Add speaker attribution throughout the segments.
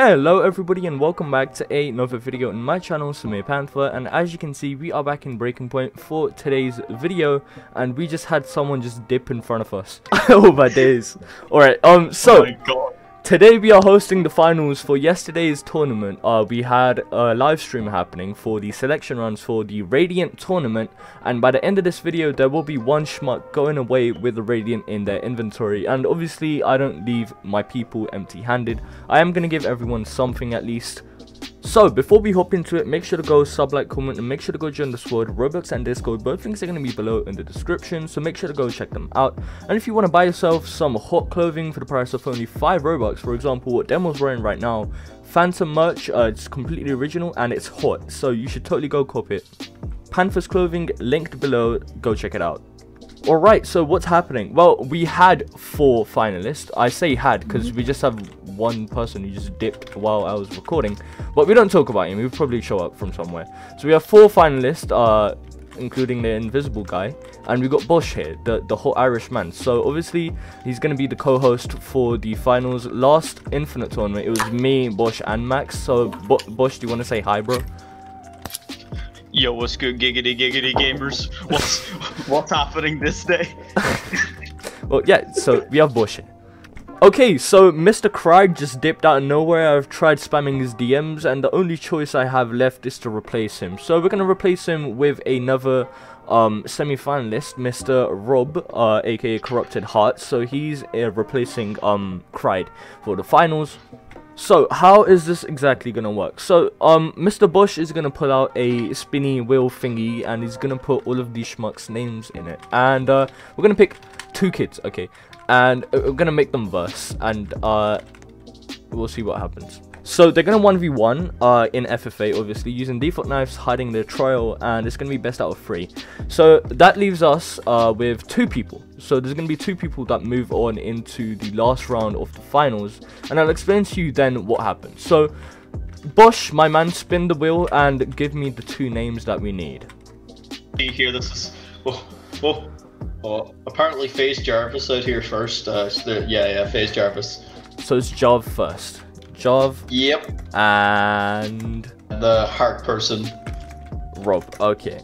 Speaker 1: Hello everybody and welcome back to another video on my channel Sameer Panther and as you can see we are back in Breaking Point for today's video and we just had someone just dip in front of us. oh my days. Alright um so
Speaker 2: Oh
Speaker 1: Today we are hosting the finals for yesterday's tournament. Uh, we had a live stream happening for the selection rounds for the Radiant tournament, and by the end of this video, there will be one schmuck going away with the Radiant in their inventory. And obviously, I don't leave my people empty-handed. I am gonna give everyone something at least. So, before we hop into it, make sure to go sub, like, comment, and make sure to go join the squad. Roblox and Discord, both links are going to be below in the description, so make sure to go check them out. And if you want to buy yourself some hot clothing for the price of only 5 Robux, for example, what Demo's wearing right now, Phantom merch, uh, it's completely original and it's hot, so you should totally go cop it. Panther's clothing, linked below, go check it out. Alright, so what's happening? Well, we had four finalists. I say had because we just have one person who just dipped while I was recording. But we don't talk about him. He'll probably show up from somewhere. So we have four finalists, uh, including the invisible guy. And we got Bosh here, the, the whole Irish man. So obviously, he's going to be the co-host for the finals. Last Infinite tournament, it was me, Bosh, and Max. So, Bo Bosh, do you want to say hi, bro?
Speaker 2: Yo, what's good, giggity giggity gamers? What's what's happening this day?
Speaker 1: well, yeah. So we have Bosh. Okay, so Mr. Craig just dipped out of nowhere. I've tried spamming his DMs, and the only choice I have left is to replace him. So we're gonna replace him with another um, semi-finalist, Mr. Rob, uh, aka Corrupted Heart. So he's uh, replacing um Cried for the finals. So, how is this exactly gonna work? So, um, Mr. Bush is gonna pull out a spinny wheel thingy, and he's gonna put all of these schmucks' names in it. And, uh, we're gonna pick two kids, okay? And uh, we're gonna make them verse, and, uh, we'll see what happens. So they're gonna 1v1 uh, in FFA, obviously, using default knives, hiding their trial, and it's gonna be best out of three. So that leaves us uh, with two people. So there's gonna be two people that move on into the last round of the finals, and I'll explain to you then what happens. So, Bosh, my man, spin the wheel and give me the two names that we need.
Speaker 2: Hear this is oh oh oh. Apparently, Phase Jarvis out here first. Uh, so there- yeah, yeah, Phase Jarvis.
Speaker 1: So it's Jov first. Jov.
Speaker 2: Yep,
Speaker 1: and
Speaker 2: the heart person.
Speaker 1: Rob. Okay.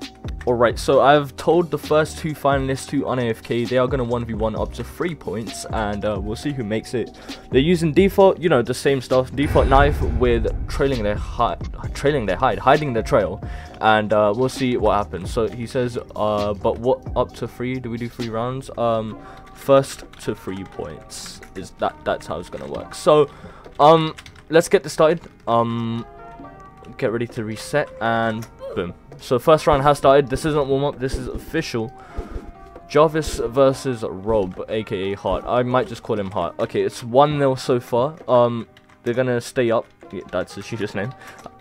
Speaker 1: Alright, so I've told the first two finalists to on AFK they are going to 1v1 up to 3 points and uh, we'll see who makes it. They're using default, you know, the same stuff, default knife with trailing their hide, trailing their hide, hiding their trail and uh, we'll see what happens. So he says, uh, but what up to 3? Do we do 3 rounds? Um, first to 3 points is that that's how it's going to work. So, um, let's get this started. Um, get ready to reset and boom. So first round has started. This isn't warm up. This is official. Jarvis versus Rob, aka Hart. I might just call him Hart. Okay, it's one 0 so far. Um, they're gonna stay up. Yeah, that's the shooter's name.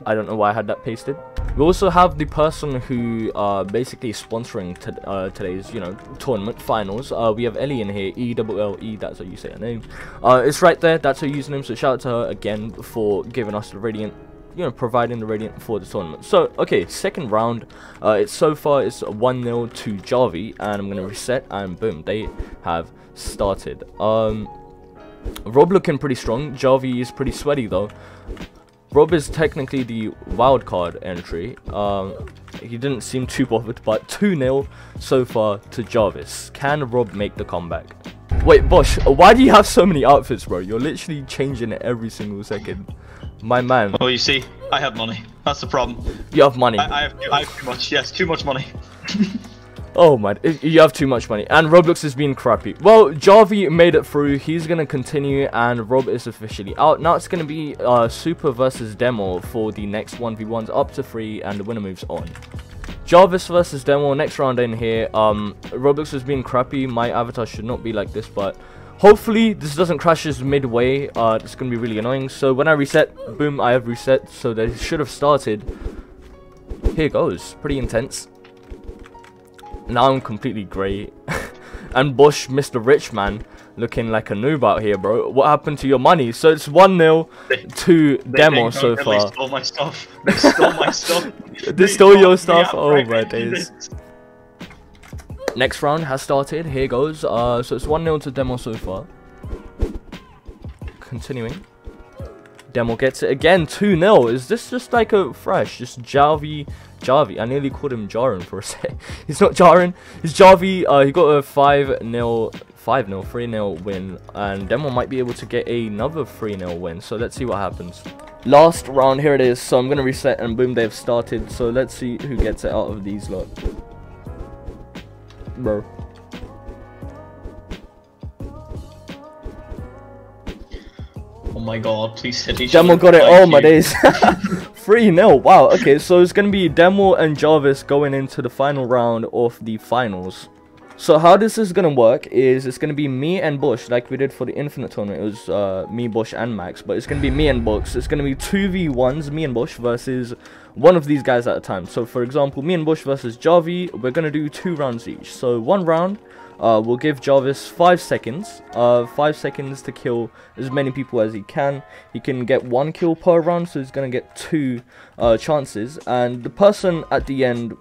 Speaker 1: I don't know why I had that pasted. We also have the person who uh basically sponsoring to, uh, today's you know tournament finals. Uh, we have Ellie in here. E double L E. That's how you say her name. Uh, it's right there. That's her username. So shout out to her again for giving us the radiant you know, providing the Radiant for the tournament. So, okay, second round. Uh, it's so far it's 1-0 to Javi, and I'm gonna reset, and boom, they have started. Um, Rob looking pretty strong. Javi is pretty sweaty though. Rob is technically the wild card entry. Um, he didn't seem too bothered, but 2-0 so far to Jarvis. Can Rob make the comeback? Wait, Bosh, why do you have so many outfits, bro? You're literally changing it every single second. My man,
Speaker 2: Oh, you see, I have money. That's the problem.
Speaker 1: you have money.
Speaker 2: I, I have I have too much. Yes, too much money.
Speaker 1: Oh my, you have too much money. And Roblox has been crappy. Well, Jarvi made it through. He's going to continue and Rob is officially out. Now it's going to be uh, Super versus Demo for the next 1v1s up to 3 and the winner moves on. Jarvis versus Demo, next round in here. Um, Roblox has been crappy. My avatar should not be like this, but hopefully this doesn't crash us midway. Uh, it's going to be really annoying. So when I reset, boom, I have reset. So they should have started. Here goes. Pretty intense. Now I'm completely grey. and Bush, Mr. Rich Man, looking like a noob out here, bro. What happened to your money? So it's 1-0
Speaker 2: They-
Speaker 1: to
Speaker 2: They-
Speaker 1: Demo
Speaker 2: they
Speaker 1: so far.
Speaker 2: stole my stuff. They stole my stuff.
Speaker 1: They stole your stuff? Oh my days. Next round has started. Here goes. Uh, so it's 1-0 to Demo so far. Continuing. Demo gets it again, 2-0. Is this just like a fresh, just Javi, Javi, I nearly called him Jaren for a sec. He's not Jaren, he's Javi, uh, he got a 5-0, 5-0, 3-0 win, and Demo might be able to get another 3-0 win, so let's see what happens. Last round, here it is, so I'm going to reset, and boom, they've started, so let's see who gets it out of these lot. Bro.
Speaker 2: Oh my god, please hit each
Speaker 1: Demo got it. Oh my days. 3 0. Wow. Okay, so it's going to be Demo and Jarvis going into the final round of the finals. So how this is going to work is it's going to be me and Bush like we did for the Infinite tournament. It was uh, me, Bush, and Max. But it's going to be me and Bush. It's going to be 2v1s, me and Bush versus one of these guys at a time. So for example, me and Bush versus Javi, we're going to do two rounds each. So one round uh, we'll give Jarvis 5 seconds. Uh, 5 seconds to kill as many people as he can. He can get 1 kill per round, so he's going to get 2 uh, chances. And the person at the end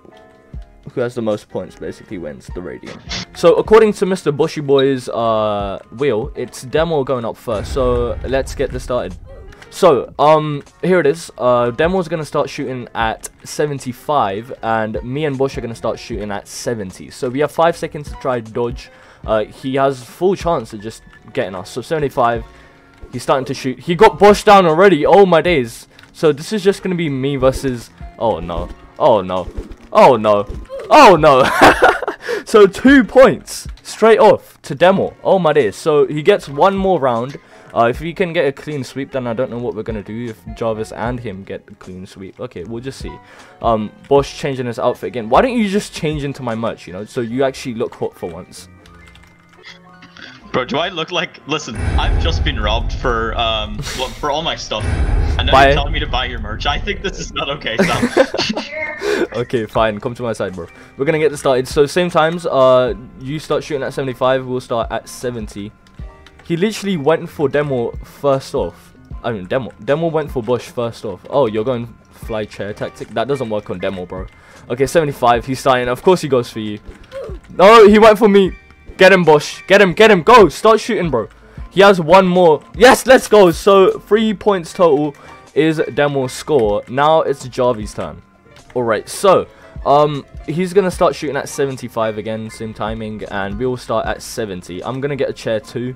Speaker 1: who has the most points basically wins the Radiant. So according to Mr. Bushy Boy's uh, wheel, it's Demo going up first. So let's get this started. So, um, here it is. Uh, Demo's gonna start shooting at 75, and me and Bush are gonna start shooting at 70. So we have 5 seconds to try dodge. Uh, he has full chance of just getting us. So 75, he's starting to shoot. He got Bush down already. Oh my days. So this is just gonna be me versus... Oh no. Oh no. Oh no. Oh no. so two points straight off to Demo. Oh my days. So he gets one more round. Uh, if we can get a clean sweep, then I don't know what we're gonna do if Jarvis and him get a clean sweep. Okay, we'll just see. Um, Bosh changing his outfit again. Why don't you just change into my merch, you know, so you actually look hot for once?
Speaker 2: Bro, do I look like? Listen, I've just been robbed for um for all my stuff, and now
Speaker 1: Buy
Speaker 2: you're telling me to buy your merch. I think this is not okay,
Speaker 1: okay, fine. Come to my side, bro. We're gonna get this started. So same times. Uh, you start shooting at 75. We'll start at 70. He literally went for demo first off. I mean demo. Demo went for Bush first off. Oh, you're going fly chair tactic. That doesn't work on demo, bro. Okay, 75. He's starting. Of course he goes for you. No, he went for me. Get him, Bush. Get him. Get him. Go. Start shooting, bro. He has one more. Yes, let's go. So three points total is Demo's score. Now it's Jarvi's turn. Alright, so, um, he's going to start shooting at 75 again, same timing, and we will start at 70. I'm going to get a chair too,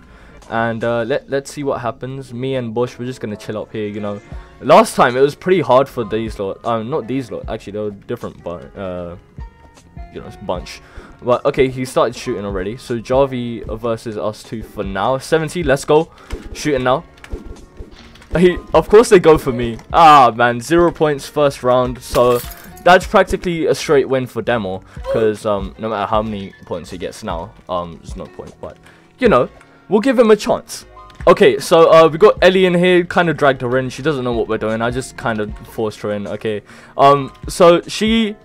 Speaker 1: and uh, let, let's see what happens. Me and Bush, we're just going to chill up here, you know. Last time, it was pretty hard for these lot. Um, not these lot, actually, they were different, but, uh, you know, bunch. But, okay, he started shooting already. So, Jarvi versus us two for now. 70, let's go. Shooting now. He, of course they go for me. Ah, man, zero points first round. So that's practically a straight win for Demo. Because um, no matter how many points he gets now, um, there's no point. But, you know, we'll give him a chance. Okay, so uh, we got Ellie in here, kind of dragged her in. She doesn't know what we're doing. I just kind of forced her in. Okay, um, so she,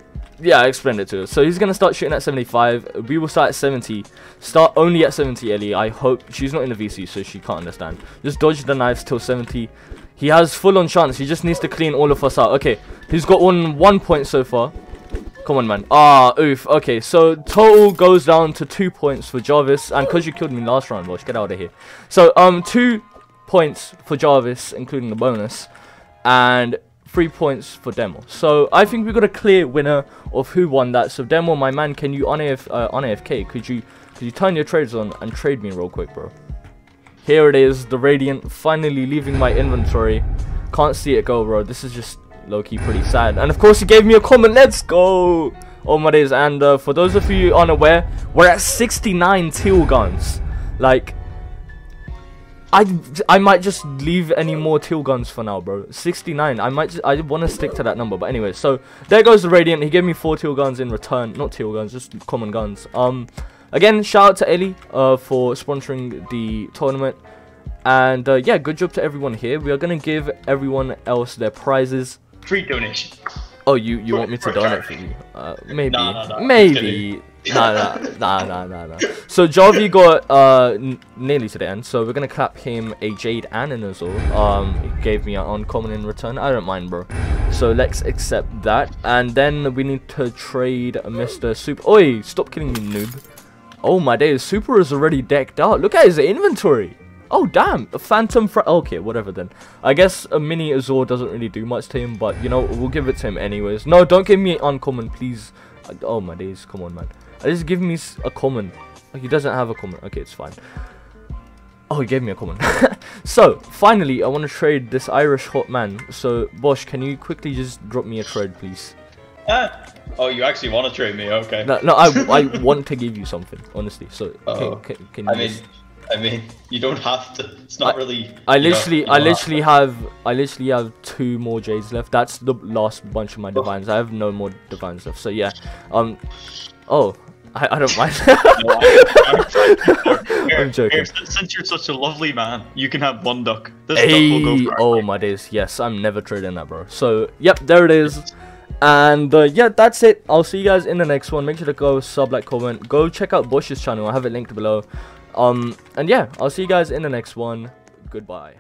Speaker 1: yeah, I explained it to her. So he's gonna start shooting at 75. We will start at 70. Start only at 70, Ellie. I hope she's not in the VC, so she can't understand. Just dodge the knives till 70. He has full on chance. He just needs to clean all of us out. Okay, he's got one one point so far. Come on, man. Ah, oof. Okay, so total goes down to two points for Jarvis. And because you killed me last round, Bosh, get out of here. So, um, two points for Jarvis, including the bonus. And three points for Demo. So, I think we got a clear winner of who won that. So, Demo, my man, can you on, AF, uh, on AFK? Could you, could you turn your trades on and trade me real quick, bro? Here it is, the Radiant finally leaving my inventory. Can't see it go, bro. This is just low-key pretty sad. And of course, he gave me a comment. Let's go! Oh my days. And uh, for those of you unaware, we're at 69 teal guns. Like, I, I might just leave any more teal guns for now, bro. 69. I might just, I want to stick to that number. But anyway, so there goes the Radiant. He gave me four teal guns in return. Not teal guns, just common guns. Um, again, shout out to Ellie uh, for sponsoring the tournament. And uh, yeah, good job to everyone here. We are going to give everyone else their prizes.
Speaker 2: Free donation.
Speaker 1: Oh, you, you
Speaker 2: For-
Speaker 1: want me to donate for you? Uh, maybe. Maybe. Nah, nah, nah, nah, nah. So Jarvi got uh nearly to the end, so we're gonna clap him a Jade and an Azul. Um, he gave me an uncommon in return. I don't mind, bro. So let's accept that, and then we need to trade Mr. Super. Oi, stop killing me, noob. Oh my days, Super is already decked out. Look at his inventory. Oh damn, a phantom fra- okay, whatever then. I guess a mini Azor doesn't really do much to him, but you know, we'll give it to him anyways. No, don't give me uncommon, please. Oh my days, come on man. I just give me a common. Oh, he doesn't have a common. Okay, it's fine. Oh, he gave me a common. so, finally, I want to trade this Irish hot man. So, Bosh, can you quickly just drop me a trade, please?
Speaker 2: Ah. Oh, you actually want to trade me? Okay.
Speaker 1: No, no, I, I want to give you something, honestly. So,
Speaker 2: Oh.
Speaker 1: can, can, can you
Speaker 2: I mean, I mean, you don't have to. It's not really.
Speaker 1: I
Speaker 2: you know,
Speaker 1: literally, I
Speaker 2: don't have
Speaker 1: literally have, I literally have two more Jades left. That's the last bunch of my
Speaker 2: Oh.
Speaker 1: divines. I have no more divines left. So yeah, um, oh, I, I don't mind.
Speaker 2: No,
Speaker 1: I'm joking.
Speaker 2: here, since you're such a lovely man, you can have one duck. This duck will go for
Speaker 1: oh my days, yes, I'm never trading that, bro. So yep, there it is. And uh, yeah, that's it. I'll see you guys in the next one. Make sure to go sub, like, comment. Go check out Bush's channel. I have it linked below. Um, and yeah, I'll see you guys in the next one. Goodbye.